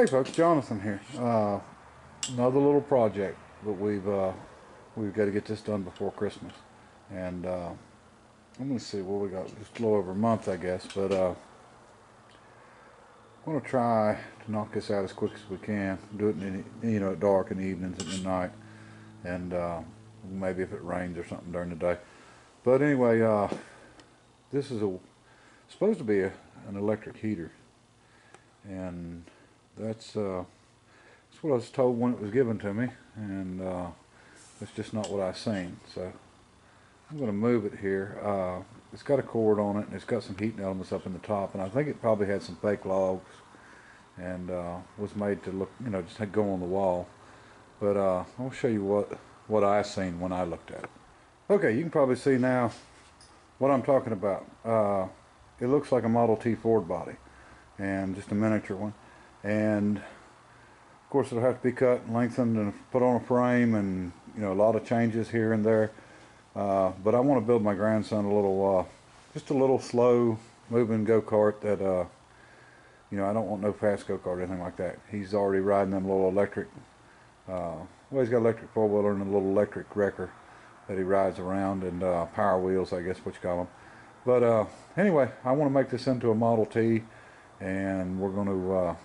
Hey folks, Jonathan here. Uh, another little project, but we've uh, we've got to get this done before Christmas. And uh, I'm gonna see what we got. Just a little over a month, I guess. But uh, I'm gonna try to knock this out as quick as we can. Do it in the, you know at dark in the evenings and at night, and maybe if it rains or something during the day. But anyway, uh, this is a supposed to be a, an electric heater, and that's uh, that's what I was told when it was given to me, and uh, that's just not what I've seen. So I'm going to move it here. Uh, it's got a cord on it, and it's got some heating elements up in the top, and I think it probably had some fake logs, and uh, was made to look, you know, just go on the wall. But uh, I'll show you what what I seen when I looked at it. Okay, you can probably see now what I'm talking about. Uh, it looks like a Model T Ford body, and just a miniature one and of course it'll have to be cut and lengthened and put on a frame and you know a lot of changes here and there. Uh, but I want to build my grandson a little uh, just a little slow moving go-kart that uh, you know I don't want no fast go-kart or anything like that. He's already riding them little electric uh, well he's got electric four-wheeler and a little electric wrecker that he rides around and uh, power wheels I guess what you call them but uh, anyway I want to make this into a Model T and we're going to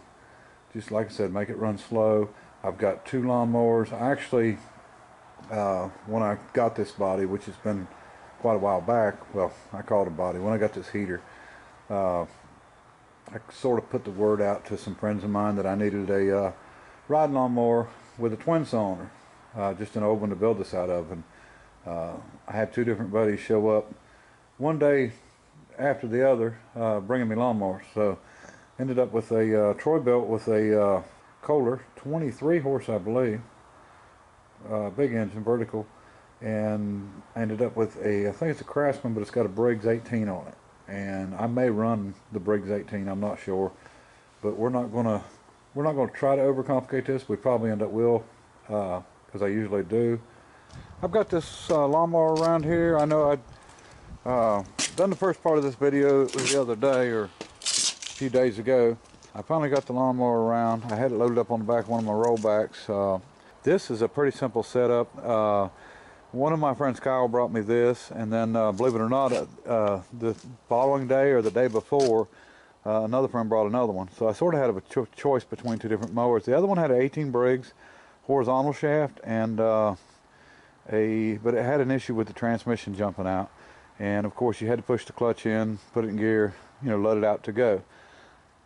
just like I said, make it run slow. I've got two lawnmowers. I actually, uh, when I got this body, which has been quite a while back, well, I call it a body, when I got this heater, uh, I sort of put the word out to some friends of mine that I needed a uh, riding lawnmower with a twin cylinder, uh, just an old one to build this out of. And uh, I had two different buddies show up one day after the other, uh, bringing me lawnmowers. So ended up with a uh, Troy-Bilt with a uh, Kohler 23 horse I believe. Uh, big engine vertical. And ended up with a I think it's a Craftsman but it's got a Briggs 18 on it. And I may run the Briggs 18 I'm not sure. But we're not gonna we're not gonna try to overcomplicate this. We probably end up will because uh, I usually do. I've got this uh, lawnmower around here. I know I'd uh, done the first part of this video it was the other day or few days ago. I finally got the lawnmower around. I had it loaded up on the back of one of my rollbacks. Uh, this is a pretty simple setup. Uh, one of my friends, Kyle, brought me this, and then, uh, believe it or not, uh, the following day or the day before, uh, another friend brought another one. So I sort of had a cho choice between two different mowers. The other one had an 18 Briggs horizontal shaft, and uh, a but it had an issue with the transmission jumping out. And of course, you had to push the clutch in, put it in gear, you know, let it out to go.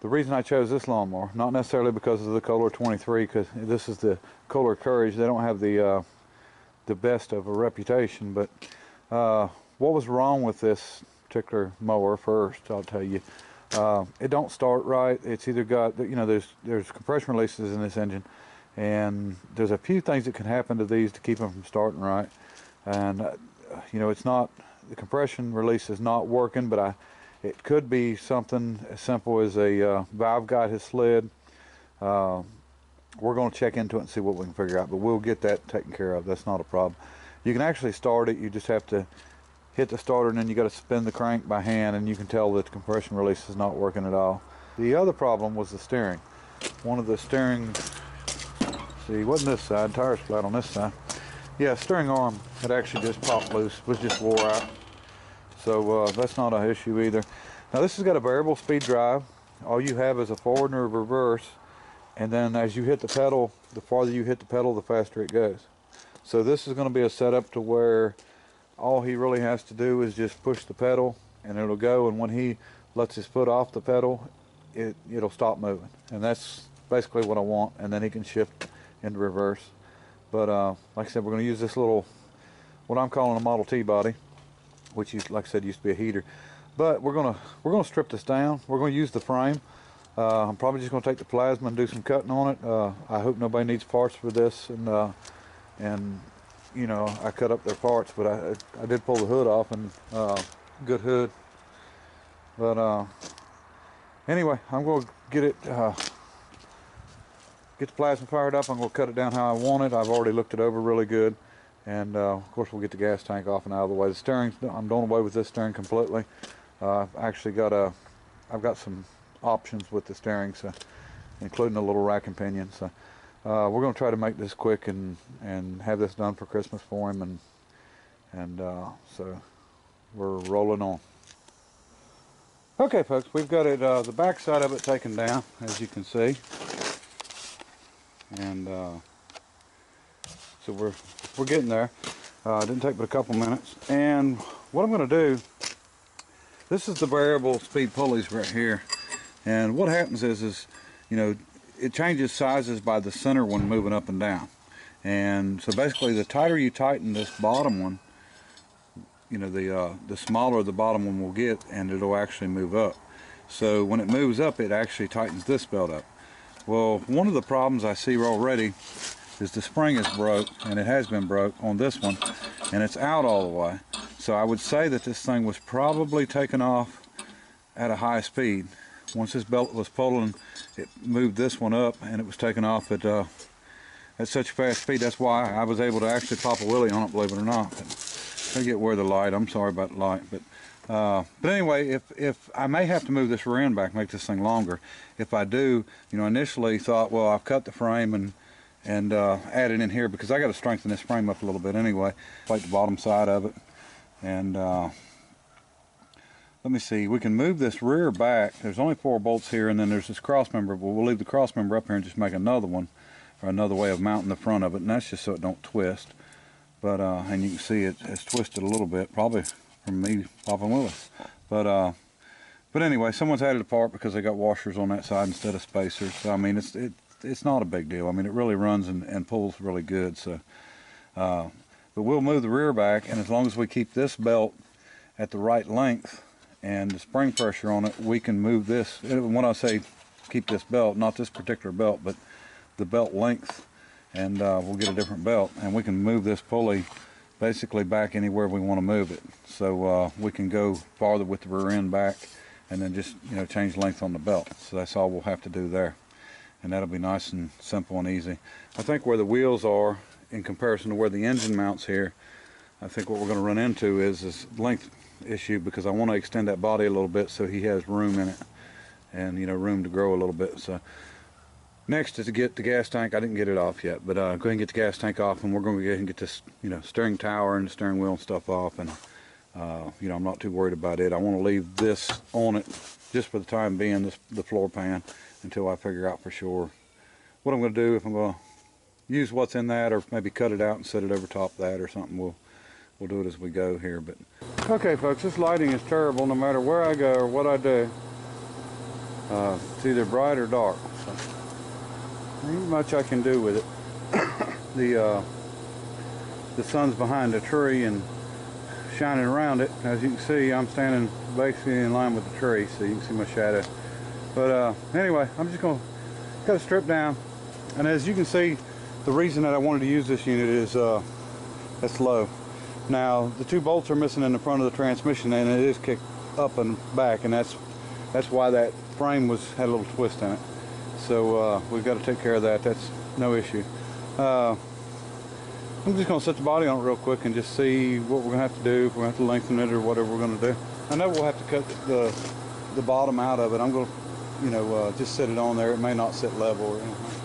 The reason I chose this lawnmower, not necessarily because of the Kohler 23, because this is the Kohler Courage. They don't have the uh, the best of a reputation, but uh, what was wrong with this particular mower first, I'll tell you. Uh, it don't start right. It's either got, you know, there's there's compression releases in this engine, and there's a few things that can happen to these to keep them from starting right. And, uh, you know, it's not, the compression release is not working, but I it could be something as simple as a uh, valve guide has slid. Uh, we're going to check into it and see what we can figure out, but we'll get that taken care of. That's not a problem. You can actually start it. You just have to hit the starter and then you got to spin the crank by hand and you can tell that the compression release is not working at all. The other problem was the steering. One of the steering, see, wasn't this side, tires flat on this side. Yeah, steering arm had actually just popped loose, was just wore out. So uh, that's not an issue either. Now this has got a variable speed drive. All you have is a forward and a reverse. And then as you hit the pedal, the farther you hit the pedal, the faster it goes. So this is going to be a setup to where all he really has to do is just push the pedal and it'll go. And when he lets his foot off the pedal, it, it'll stop moving. And that's basically what I want. And then he can shift into reverse. But uh, like I said, we're going to use this little, what I'm calling a Model T body which used, like I said, used to be a heater. But we're gonna we're gonna strip this down. We're gonna use the frame. Uh, I'm probably just gonna take the plasma and do some cutting on it. Uh, I hope nobody needs parts for this, and uh, and you know I cut up their parts, but I I did pull the hood off and uh, good hood. But uh, anyway, I'm gonna get it uh, get the plasma fired up. I'm gonna cut it down how I want it. I've already looked it over really good and uh, of course we'll get the gas tank off and out of the way. The steering, I'm doing away with this steering completely. Uh, I've actually got a, I've got some options with the steering, so including a little rack and pinion. So uh, we're going to try to make this quick and and have this done for Christmas for him, and and uh, so we're rolling on. Okay, folks, we've got it uh, the back side of it taken down, as you can see, and uh, so we're we're getting there. Uh, didn't take but a couple minutes, and what I'm going to do. This is the variable speed pulleys right here, and what happens is is you know it changes sizes by the center one moving up and down. And so basically the tighter you tighten this bottom one, you know, the, uh, the smaller the bottom one will get and it'll actually move up. So when it moves up, it actually tightens this belt up. Well, one of the problems I see already is the spring is broke, and it has been broke on this one, and it's out all the way. So I would say that this thing was probably taken off at a high speed. Once this belt was pulling, it moved this one up and it was taken off at uh, at such a fast speed. That's why I was able to actually pop a wheelie on it, believe it or not. But I get where the light. I'm sorry about the light, but uh, but anyway, if if I may have to move this rear end back, make this thing longer. If I do, you know, initially thought, well, I've cut the frame and and uh, it in here because I got to strengthen this frame up a little bit anyway. Like the bottom side of it, and uh, let me see, we can move this rear back. There's only four bolts here, and then there's this cross member. But we'll leave the cross member up here and just make another one, or another way of mounting the front of it, and that's just so it don't twist. But, uh, and you can see it, it's twisted a little bit, probably from me popping wheelies. But, uh, but anyway, someone's had it apart because they got washers on that side instead of spacers. So, I mean, it's, it, it's not a big deal. I mean, it really runs and, and pulls really good. So, uh, but we'll move the rear back, and as long as we keep this belt at the right length, and the spring pressure on it, we can move this. And when I say keep this belt, not this particular belt, but the belt length, and uh, we'll get a different belt, and we can move this pulley basically back anywhere we want to move it. So uh, we can go farther with the rear end back, and then just you know change length on the belt. So that's all we'll have to do there, and that'll be nice and simple and easy. I think where the wheels are in comparison to where the engine mounts here, I think what we're going to run into is this length issue because I want to extend that body a little bit so he has room in it and you know room to grow a little bit. So next is to get the gas tank. I didn't get it off yet but uh, go ahead and get the gas tank off and we're going to go ahead and get this you know steering tower and steering wheel and stuff off and uh, you know I'm not too worried about it. I want to leave this on it just for the time being this the floor pan until I figure out for sure what I'm going to do if I'm going to use what's in that or maybe cut it out and set it over top that or something we'll we'll do it as we go here but Okay folks, this lighting is terrible no matter where I go or what I do. Uh, it's either bright or dark. So ain't much I can do with it. the uh, the sun's behind a tree and shining around it. As you can see, I'm standing basically in line with the tree, so you can see my shadow. But uh, anyway, I'm just gonna cut a strip down. And as you can see, the reason that I wanted to use this unit is uh, it's low. Now the two bolts are missing in the front of the transmission and it is kicked up and back and that's that's why that frame was had a little twist in it. So uh, we've got to take care of that. That's no issue. Uh, I'm just going to set the body on it real quick and just see what we're going to have to do. If we're going to have to lengthen it or whatever we're going to do. I know we'll have to cut the the bottom out of it. I'm going to, you know, uh, just set it on there. It may not sit level or anything.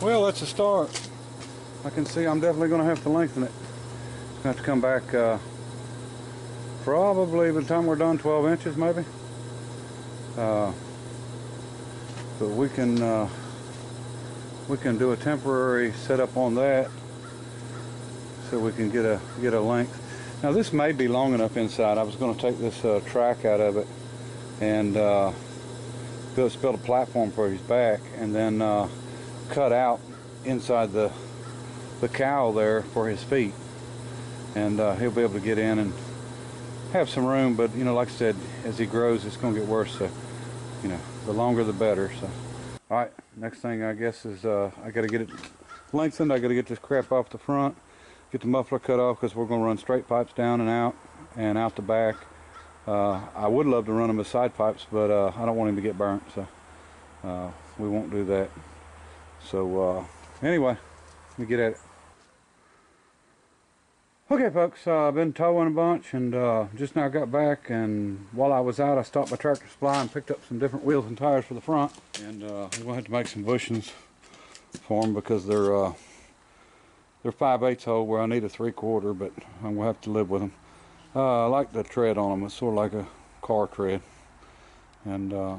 Well, that's a start. I can see I'm definitely going to have to lengthen it. Have to come back uh, probably by the time we're done 12 inches maybe. Uh, but we can uh, we can do a temporary setup on that so we can get a get a length. Now this may be long enough inside. I was going to take this uh, track out of it and uh, build, build a platform for his back and then uh, cut out inside the the cowl there for his feet and uh, he'll be able to get in and have some room but you know like I said as he grows it's gonna get worse so you know the longer the better so all right next thing I guess is uh, I got to get it lengthened I got to get this crap off the front get the muffler cut off because we're going to run straight pipes down and out and out the back uh, I would love to run them as side pipes but uh, I don't want him to get burnt so uh, we won't do that so uh, anyway, let me get at it. Okay, folks, uh, I've been towing a bunch and uh, just now got back. And while I was out, I stopped by Tractor Supply and picked up some different wheels and tires for the front. And uh, I'm going to have to make some bushings for them because they're uh, they're 5 8 hole where I need a 3 quarter, but I'm going to have to live with them. Uh, I like the tread on them. It's sort of like a car tread. And uh,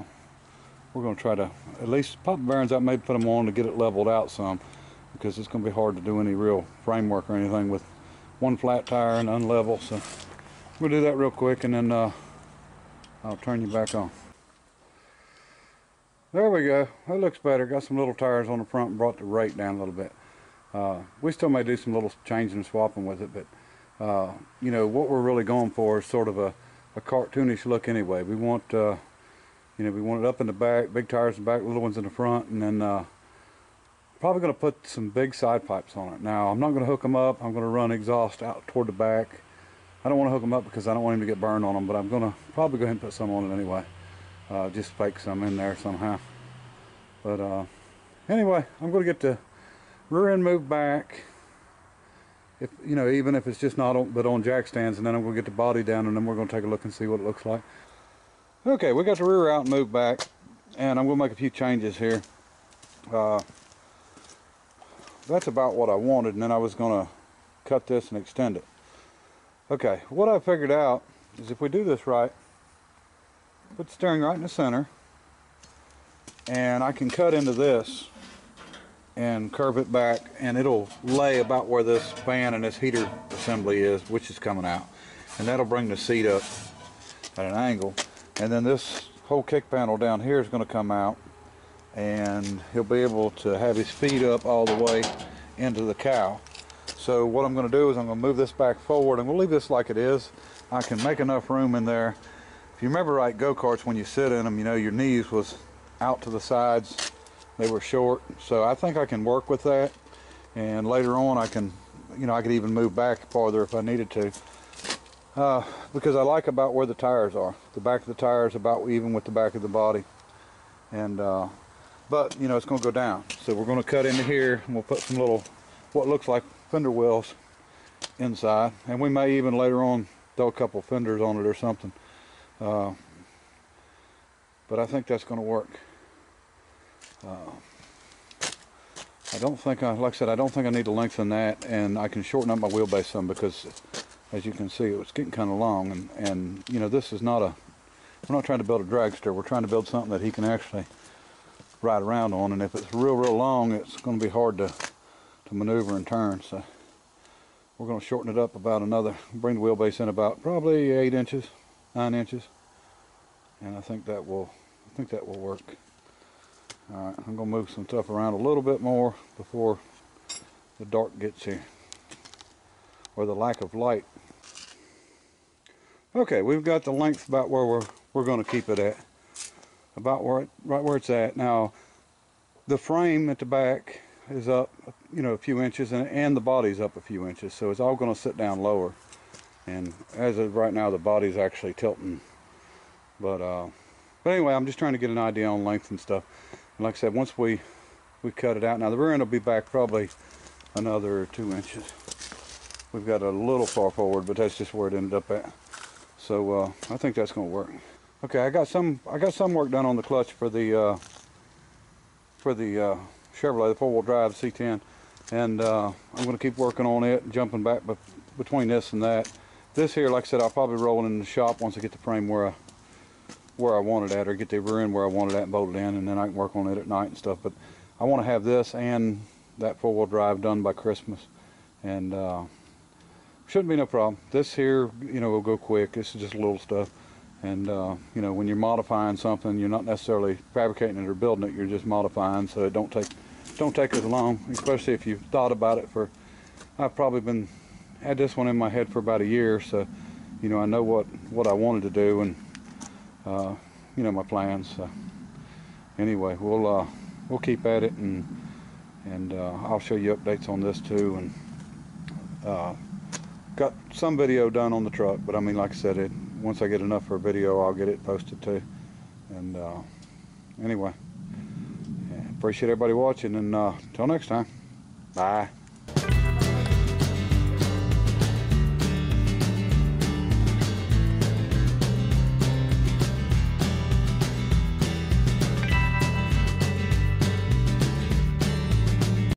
we're going to try to at least pop the bearings out, maybe put them on to get it leveled out some because it's going to be hard to do any real framework or anything with one flat tire and unlevel. So we'll do that real quick and then uh, I'll turn you back on. There we go. That looks better. Got some little tires on the front and brought the rate down a little bit. Uh, we still may do some little changing and swapping with it, but uh, you know what we're really going for is sort of a, a cartoonish look anyway. We want uh, you know we want it up in the back, big tires in the back, little ones in the front, and then uh, probably going to put some big side pipes on it. Now, I'm not going to hook them up. I'm going to run exhaust out toward the back. I don't want to hook them up because I don't want him to get burned on them, but I'm going to probably go ahead and put some on it anyway. Uh, just fake some in there somehow. But uh, anyway, I'm going to get the rear end moved back. If you know, even if it's just not on, but on jack stands, and then I'm going to get the body down, and then we're going to take a look and see what it looks like. Okay, we got the rear out and moved back, and I'm going to make a few changes here. Uh, that's about what I wanted and then I was going to cut this and extend it. Okay, what I figured out is if we do this right, put the steering right in the center and I can cut into this and curve it back and it'll lay about where this fan and this heater assembly is which is coming out and that'll bring the seat up at an angle and then this whole kick panel down here is going to come out and he'll be able to have his feet up all the way into the cowl. So what I'm going to do is I'm going to move this back forward and we'll leave this like it is. I can make enough room in there. If you remember right, go-karts, when you sit in them, you know, your knees was out to the sides. They were short. So I think I can work with that. And later on, I can, you know, I could even move back farther if I needed to. Uh, because I like about where the tires are. The back of the tires about even with the back of the body. And uh, but you know it's going to go down. So we're going to cut into here and we'll put some little what looks like fender wells inside. And we may even later on throw a couple fenders on it or something. Uh, but I think that's going to work. Uh, I don't think I like I said I don't think I need to lengthen that. And I can shorten up my wheelbase some because as you can see it was getting kind of long. And and you know this is not a we're not trying to build a dragster. We're trying to build something that he can actually ride around on and if it's real real long it's going to be hard to to maneuver and turn so. We're going to shorten it up about another bring the wheelbase in about probably eight inches nine inches. And I think that will I think that will work. All right I'm going to move some stuff around a little bit more before the dark gets here or the lack of light. Okay we've got the length about where we're we're going to keep it at about where it, right where it's at. Now, the frame at the back is up, you know, a few inches, and, and the body's up a few inches, so it's all going to sit down lower. And as of right now, the body's actually tilting. But, uh, but anyway, I'm just trying to get an idea on length and stuff. And like I said, once we we cut it out, now the rear end will be back probably another two inches. We've got a little far forward, but that's just where it ended up at. So uh, I think that's going to work. Okay, I got some I got some work done on the clutch for the uh, for the uh, Chevrolet, the four-wheel drive C10, and uh, I'm going to keep working on it, jumping back be between this and that. This here, like I said, I'll probably roll it in the shop once I get the frame where I where I want it at, or get the rear end where I want it at and bolt it in, and then I can work on it at night and stuff. But I want to have this and that four-wheel drive done by Christmas, and uh, shouldn't be no problem. This here, you know, will go quick. This is just a little stuff. And uh, you know, when you're modifying something, you're not necessarily fabricating it or building it. You're just modifying, so it don't take don't take as long. Especially if you've thought about it for. I've probably been had this one in my head for about a year, so you know I know what what I wanted to do and uh, you know my plans. So anyway, we'll uh, we'll keep at it and and uh, I'll show you updates on this too and uh, got some video done on the truck, but I mean like I said it once I get enough for a video, I'll get it posted too. And uh, anyway, yeah, appreciate everybody watching, and uh, until next time. Bye.